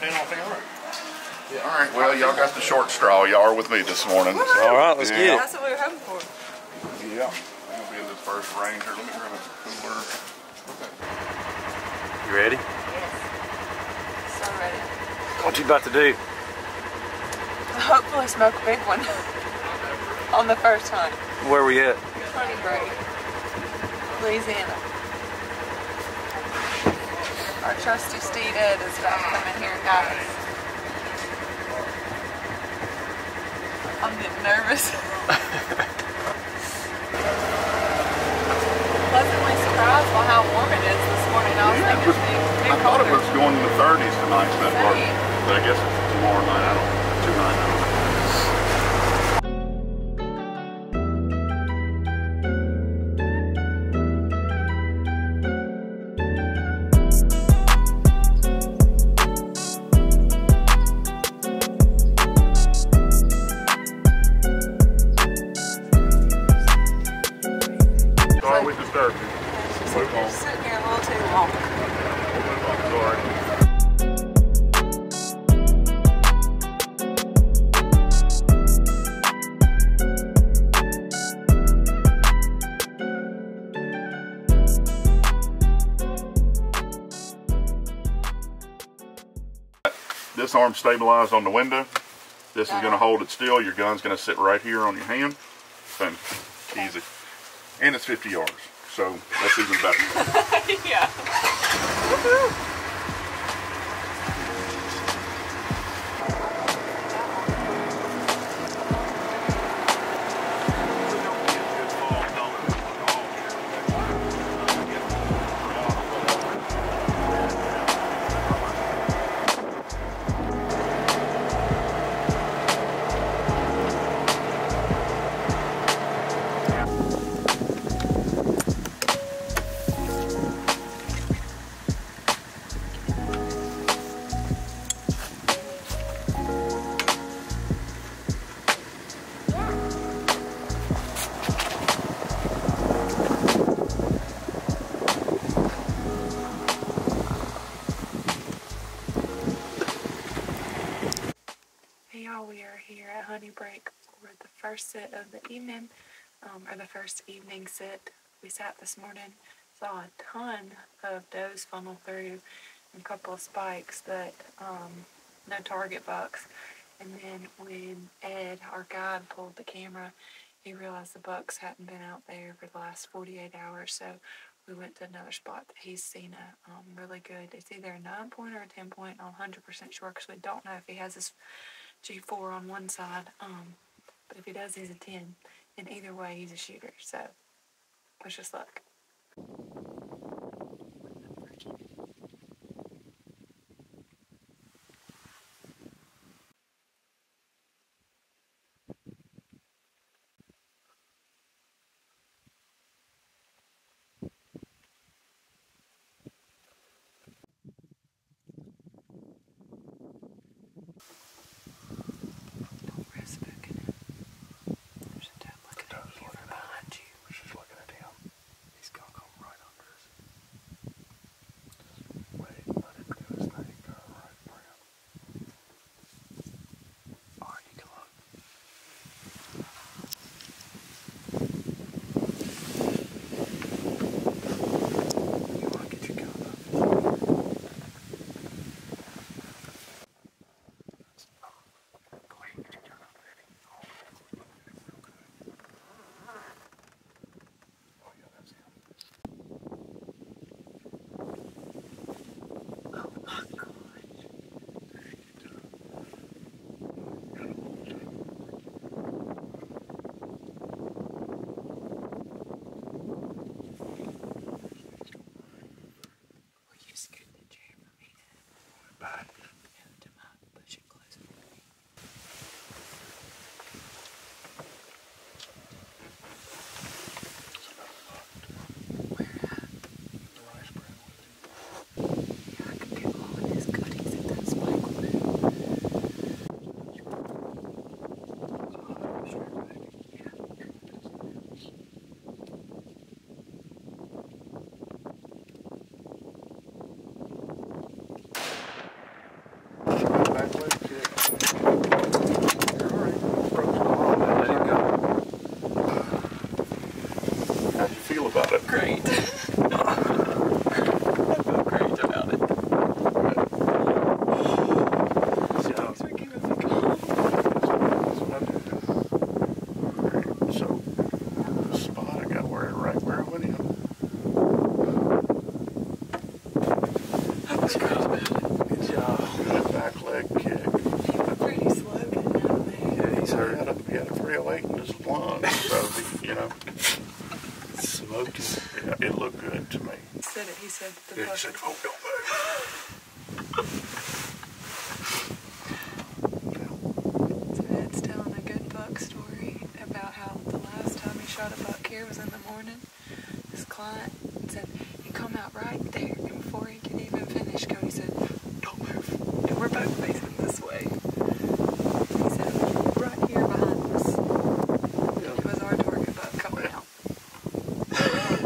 depending on thing right. Yeah, all right. Well, y'all got the short straw. Y'all are with me this morning. So, All right, let's Yeah. get it. That's what we were hoping for. yeah, I'm gonna be in this first Ranger. Let me grab a cooler. Okay. You ready? Yes. So ready. What you about to do? Hopefully smoke a big one on the first time. Where are we at? Honey Brake, Louisiana. Our trusty Steed Ed is about to come in here us. I'm getting nervous. Pleasantly surprised by how warm it is this morning. I was Yeah, thinking it was- I thought it was going in the 30s tonight in that part, Same. but I guess it's tomorrow night. She's Move on. sitting here a little too long. We'll move on. Sorry. This arm stabilized on the window. This is going to hold it still. Your gun's going to sit right here on your hand. Boom. Easy. And it's 50 yards. So that's even better. yeah. first sit of the evening, um, or the first evening sit. We sat this morning, saw a ton of does funnel through and a couple of spikes, but um, no target bucks. And then when Ed, our guide, pulled the camera, he realized the bucks hadn't been out there for the last 48 hours. So we went to another spot that he's seen a um, really good. It's either a nine point or a 10 point. I'm 100% sure because we don't know if he has his G4 on one side. Um, but if he does, he's a 10. And either way, he's a shooter. So wish us luck. Said, oh, telling a good buck story about how the last time he shot a buck here was in the morning. His client said he come out right there, and before he could even finish, Cody said, "Don't move." And we're both facing this way. He said, "Right here behind us." It was our target buck coming out.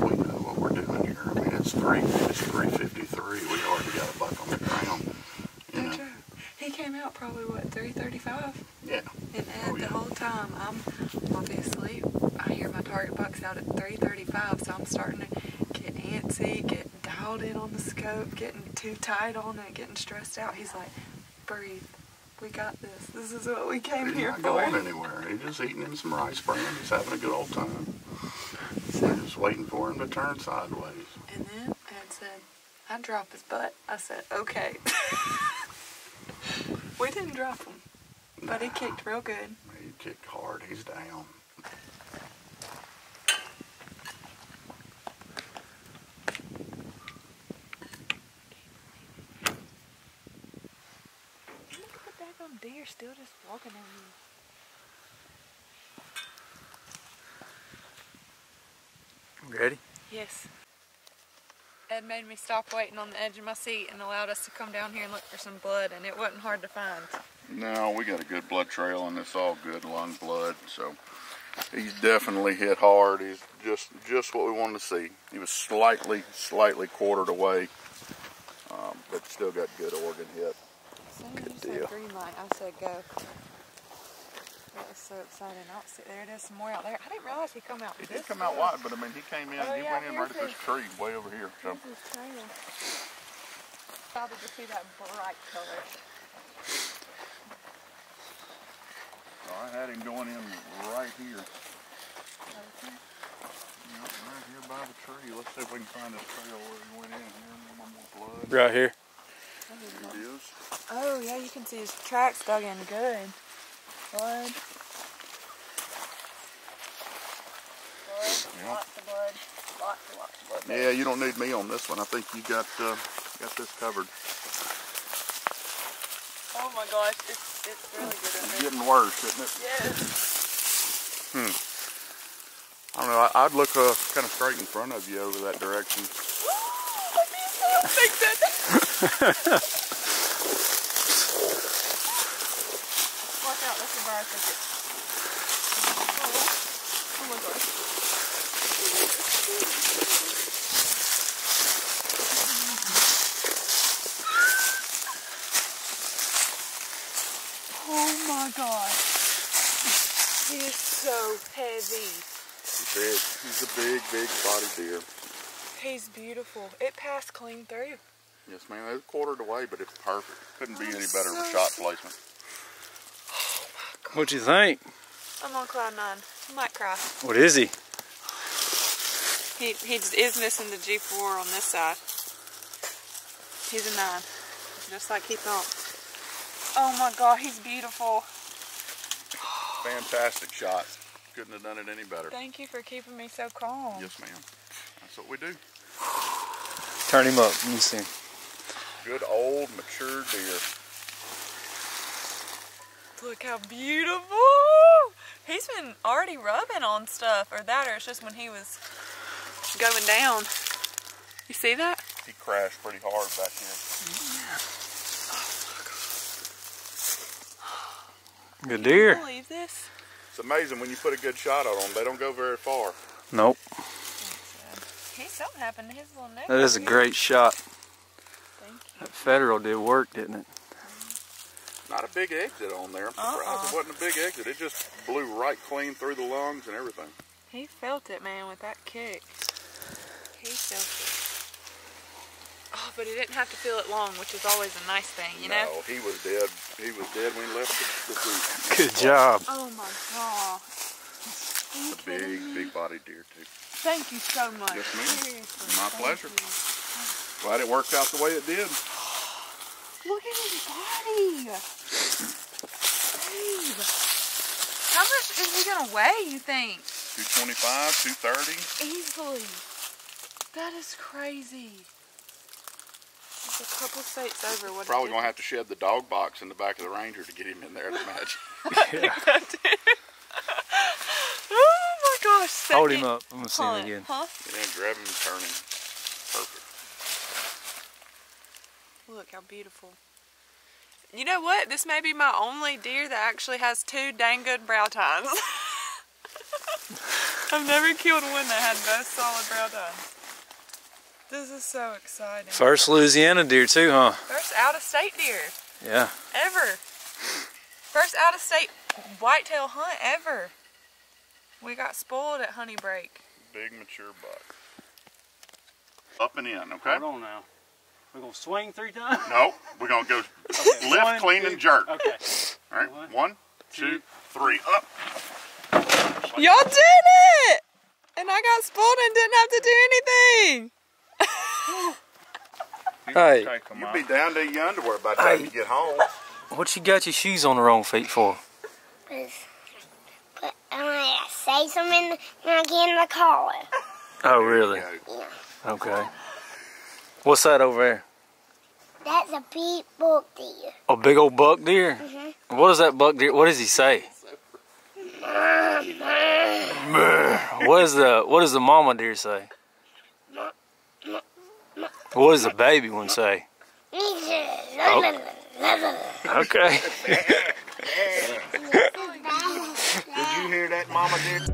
We know what we're doing here. I mean, it's three, it's three fifty-three. We already got a buck on the ground. You No know. He came out probably what 3:35. yeah. And Ed, Oh, yeah. the whole time, I'm obviously, I hear my target bucks out at 3:35, so I'm starting to get antsy, get dialed in on the scope, getting too tight on it, getting stressed out. He's like, "Breathe, we got this. This is what we came He's here not for." going anywhere. He's just eating him some rice bran. He's having a good old time. We're just waiting for him to turn sideways. and then Ed said, "I drop his butt." I said, "Okay." we didn't drop him, but he kicked real good. He kicked hard. He's down. Look at the daggone deer still just walking on you. Ready? Yes. Ed made me stop waiting on the edge of my seat and allowed us to come down here and look for some blood, and it wasn't hard to find. No, we got a good blood trail, and it's all good lung blood. So he's definitely hit hard. He's just just what we wanted to see. He was slightly slightly quartered away, um, but still got good organ hit. As soon as Good you deal. green light, I said go. That was so exciting. I'll see, there it is, some more out there. I didn't realize he come out He this did come out far. wide, but I mean he came in. Oh, he yeah, went in right at this tree way over here. So Here's his trail. Excited to see that bright color. so I had him going in right here. Okay. Yep, right here by the tree. Let's see if we can find this trail where he went in here. One more blood. Right here. Here it is. Oh, yeah, you can see his tracks dug in good. Blood. Blood. Yeah. Lots of blood. Lots and lots of blood. Yeah, you don't need me on this one. I think you got uh, got this covered. Oh my gosh, it's, it's really good in It's there. getting worse, isn't it? Yes. Hmm. I don't know. I, I'd look uh, kind of straight in front of you over that direction. I need to fix it. Watch out, that's a bar ticket. Oh, oh my gosh. Oh my gosh. He is so heavy. He's big. He's a big, big body deer. He's beautiful. It passed clean through. Yes, man. It's quartered away, but it's perfect. Couldn't be I'm any better of a shot placement. What you think? I'm on cloud nine. I might cry. What is he? He he is missing the G4 on this side. He's a nine, just like he thought. Oh my God, he's beautiful. Fantastic shot. Couldn't have done it any better. Thank you for keeping me so calm. Yes, ma'am. That's what we do. Turn him up. Let me see. Good old mature deer. Look how beautiful. He's been already rubbing on stuff, or that, or it's just when he was going down. You see that? He crashed pretty hard back here. Good Can you deer. believe this? It's amazing when you put a good shot on them. They don't go very far. Nope. Hey, something happened to his little neck. That is a here. great shot. Thank you. That federal did work, didn't it? Not a big exit on there. I'm surprised Uh-uh. it wasn't a big exit. It just blew right clean through the lungs and everything. He felt it, man, with that kick. He felt it. Oh, but he didn't have to feel it long, which is always a nice thing, you know? No, he was dead. He was dead when he left the, the. Good job. Oh my god. Are you A big, me? big body deer too. Thank you so much. Yes, ma'am. My thank pleasure. you. Glad it worked out the way it did. Look at his body. Babe. How much is he gonna weigh, you think? 225, 230. Easily. That is crazy. It's a couple states over. What Probably gonna have to shed the dog box in the back of the Ranger to get him in there. I'd imagine. Oh my gosh! Hold him up. I'm gonna see him again. Huh? Yeah, grab him and turn him. Perfect. Look how beautiful. You know what? This may be my only deer that actually has two dang good brow tines. I've never killed one that had both solid brow tines. This is so exciting. First Louisiana deer too, huh? First out of state deer Yeah. ever. First out of state whitetail hunt ever. We got spoiled at Honey Brake. Big mature buck. Up and in, okay? Hold on now. We're gonna swing three times. No, we're gonna go Okay, lift, one, clean, two- and jerk. Okay. All right, One, one, two, three, up. Y'all did it! And I got spoiled and didn't have to do anything. Hey, You'll be down to your underwear by the time Hey. you get home. what you got your shoes on the wrong feet for? But I want to say something when I get in the car. Oh, really? Yeah. Okay. What's that over there? That's a big buck deer. A big old buck deer? Mhm. What does that buck deer, what does he say? What is the, what does the mama deer say? What does the baby one say? Oh. Okay. Did you hear that, Mama dear?